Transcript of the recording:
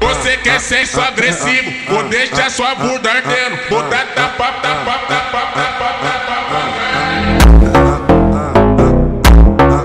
Você quer ser só agressivo, vou deixar é sua bunda ardendo.